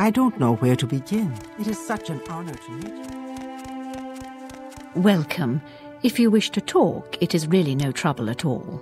I don't know where to begin. It is such an honor to meet you. Welcome. If you wish to talk, it is really no trouble at all.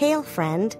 Hail, friend.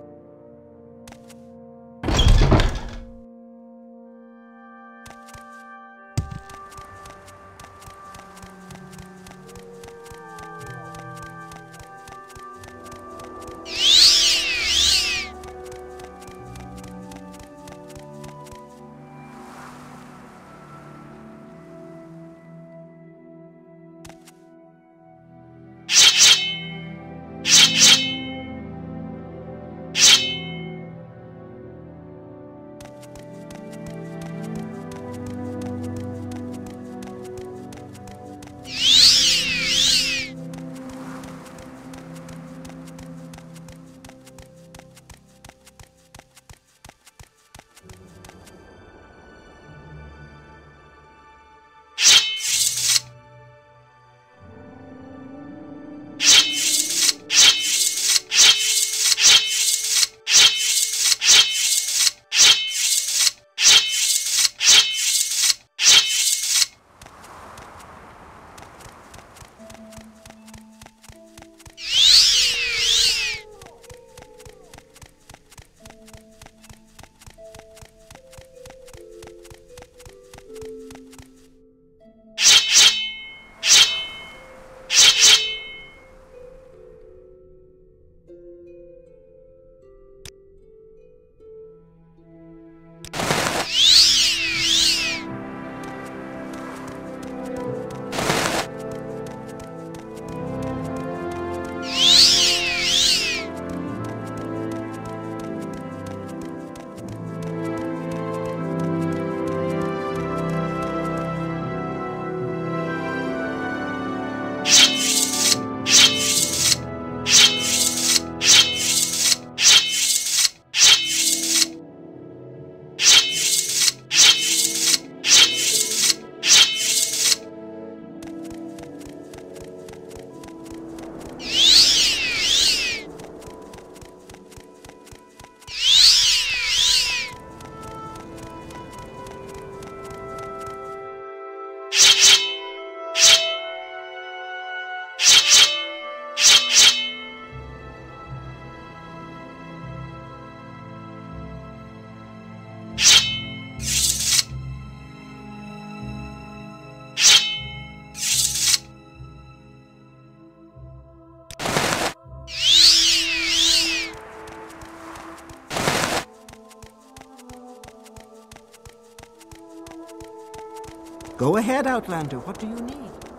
Go ahead, Outlander. What do you need?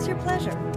What's your pleasure?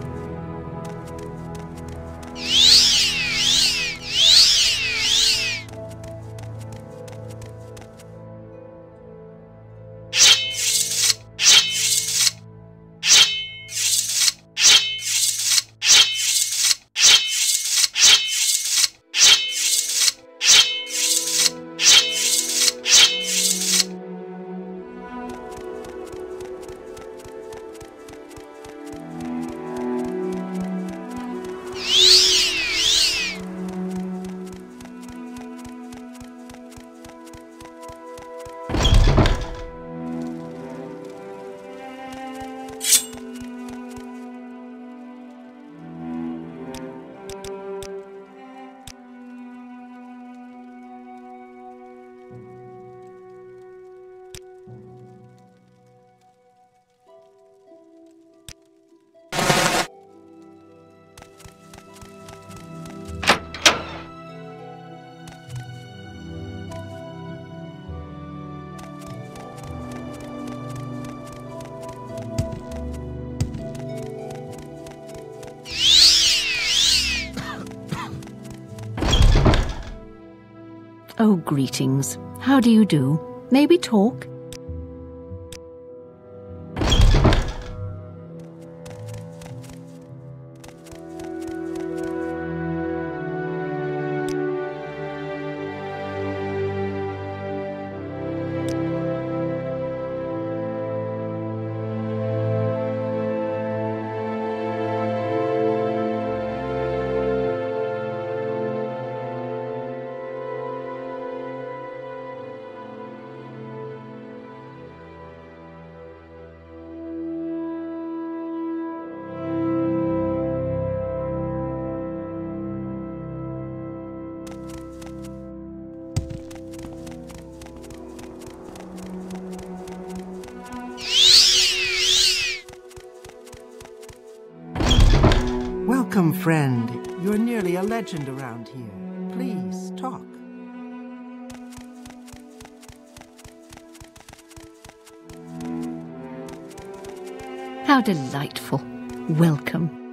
Oh, greetings. How do you do? May we talk? Welcome, friend. You're nearly a legend around here. Please, talk. How delightful. Welcome.